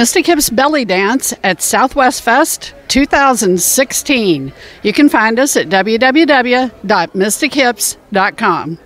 Mystic Hips Belly Dance at Southwest Fest 2016. You can find us at www.mystichips.com.